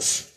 Thanks.